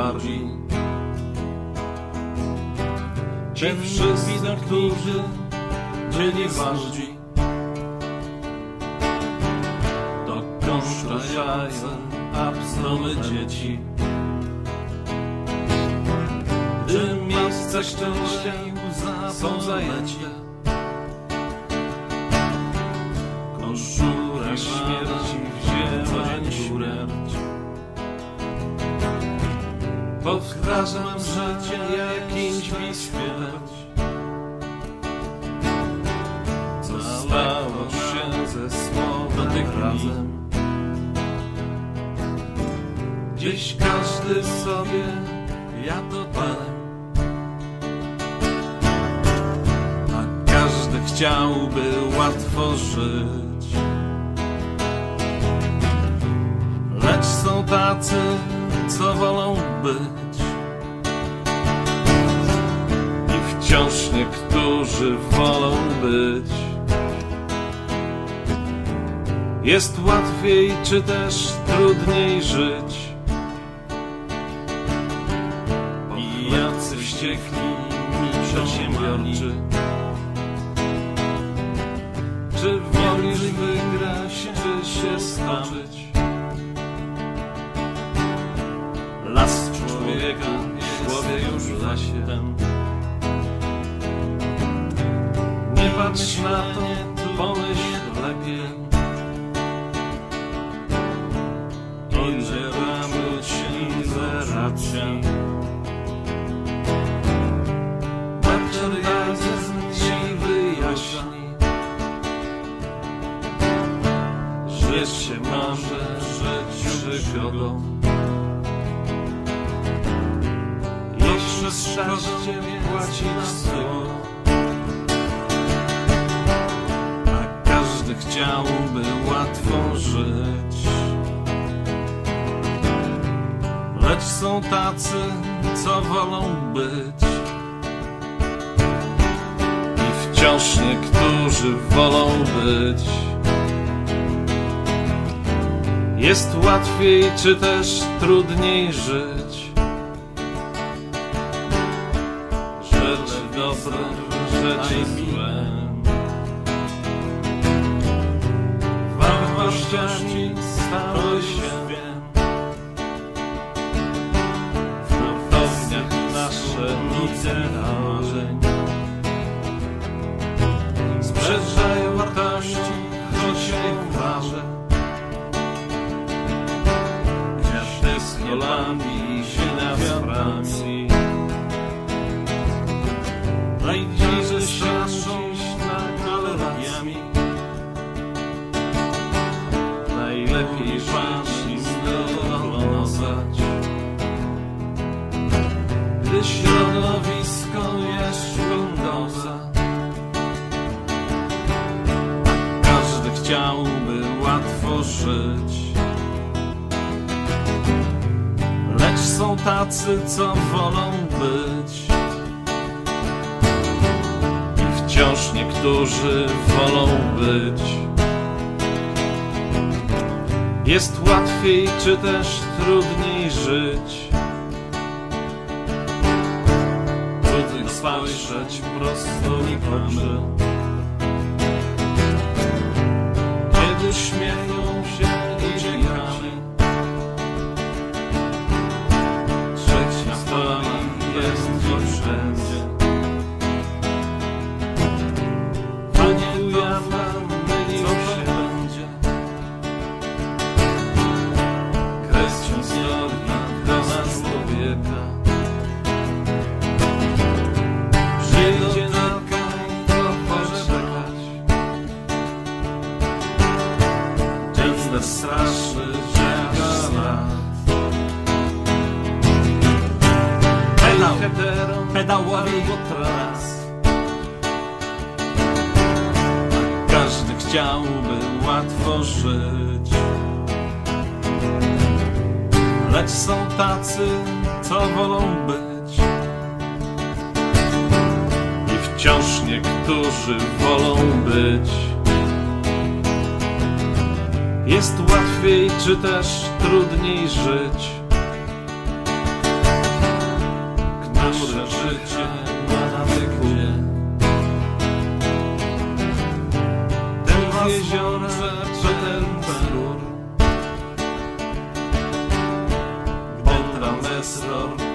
bardziej. Ci wszyscy, którzy byli ważni, to kontrzajają absnomy dzieci. Gdy miejsca szczęścia są zajęte, koszura śmierci Powtarzam życie jakimś śpiewać. Co stało się ze słowem tych razem? Gdzieś każdy sobie, ja to panem. A każdy chciałby łatwo żyć. Lecz są tacy, co wolą być. Wciąż niektórzy wolą być. Jest łatwiej czy też trudniej żyć. I jacy wściekli przedsiębiorczy. Czy wolisz wygrać, czy się stoczyć? Las człowieka, człowiek już w lasie Nie patrz na to, pomyśl lepiej. Ile racji. Materializm ci wyjaśni. Żyć się może, żyć przygodą. Jeszcze z szczęściem płaci na stylu. Każdy chciałby łatwo żyć. Lecz są tacy, co wolą być. I wciąż niektórzy wolą być. Jest łatwiej czy też trudniej żyć. Rzeczy dobre, rzeczy chciałby łatwo żyć. Lecz są tacy, co wolą być. I wciąż niektórzy wolą być. Jest łatwiej czy też trudniej żyć. Trudniej spojrzeć prosto w oczy. Straszy, że lat. Pedał, pedałowi teraz. Każdy chciałby łatwo żyć. Lecz są tacy, co wolą być. I wciąż niektórzy wolą być. Jest łatwiej czy też trudniej żyć. nasze życie ma gdzie. Ten jeziorze, ten perur, Bondra, Mesror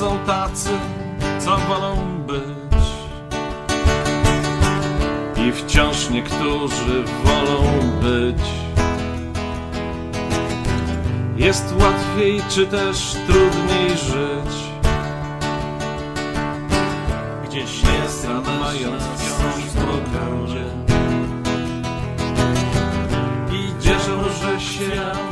są tacy, co wolą być. I wciąż niektórzy wolą być. Jest łatwiej czy też trudniej żyć. Gdzieś nie mając wciąż w pogardzie I wierzę, że się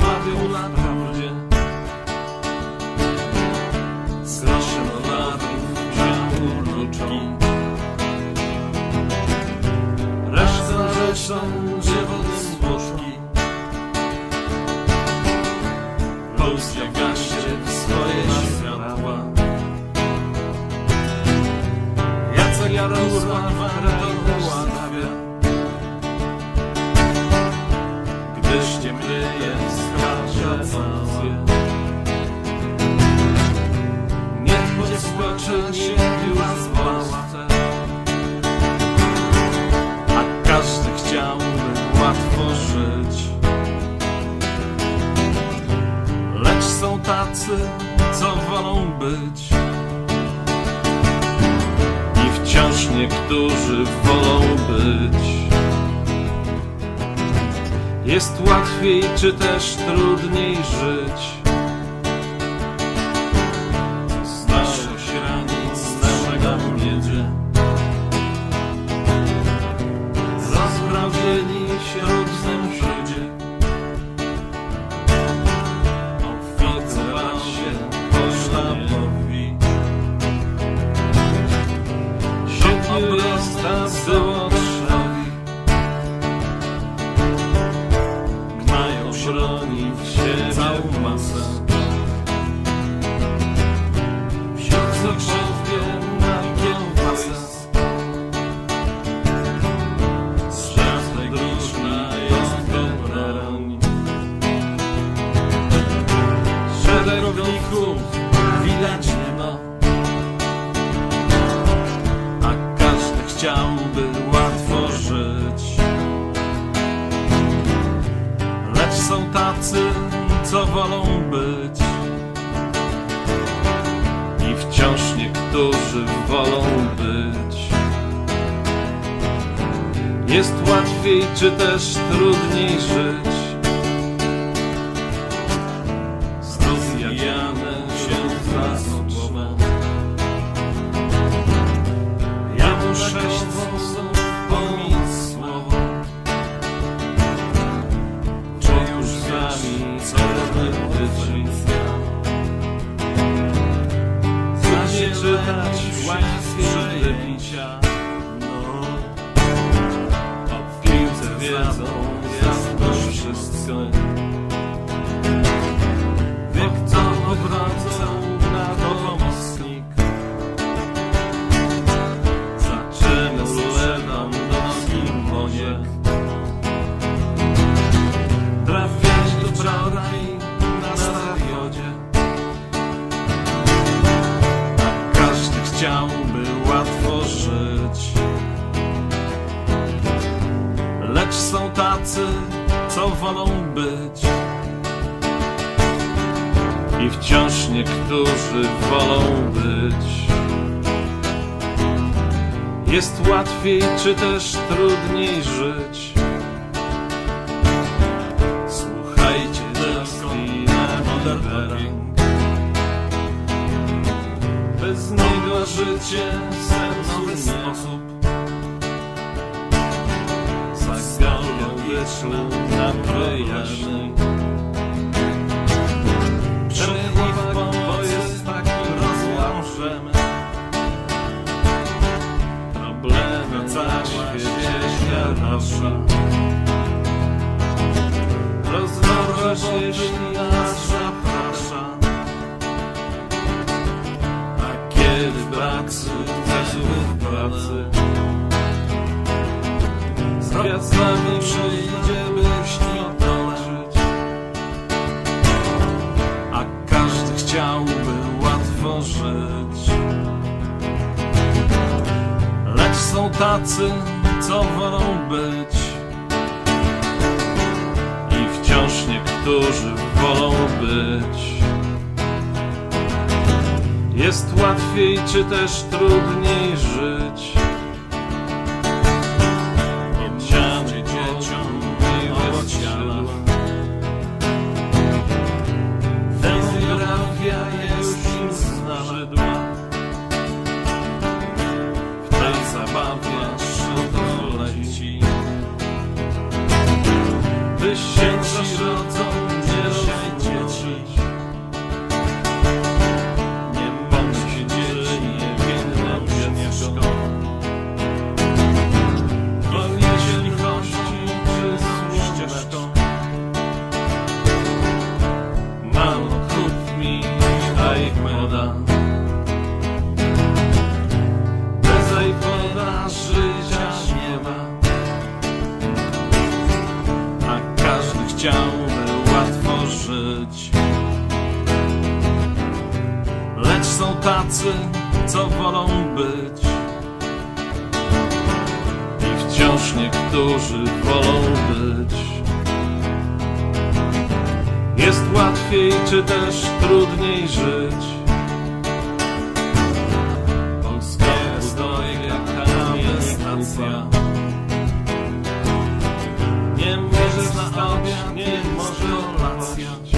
łatwiej czy też trudniej żyć niektórzy wolą być. Jest łatwiej czy też trudniej żyć czytać łatwiej lepicia No O piłce wiedzą jest to wszystko. Wiek co obracał chciałby łatwo żyć Lecz są tacy, co wolą być i wciąż niektórzy wolą być. Jest łatwiej czy też trudniej żyć. Bez niego życie sensu sposób. wyszły na wyjaśni. Przemywa bo jest taki rozłożemy. Problemy cała świecie. Rozważasz, jeśli Brak sukcesu w pracy, z gwiazdami przyjdziemy śniotoleć. A każdy chciałby łatwo żyć. Lecz są tacy, co wolą być. I wciąż niektórzy wolą być. Jest łatwiej czy też trudniej żyć. Niektórzy wolą być. Jest łatwiej czy też trudniej żyć? Polska stoi jak kamień stacja. Nie możesz na obiad, nie może kolacja.